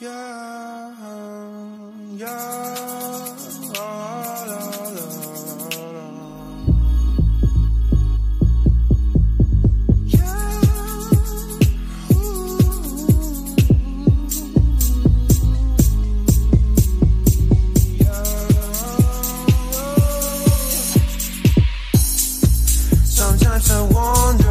Yeah, yeah. La, la, la, yeah. Ooh. Yeah. Sometimes I wonder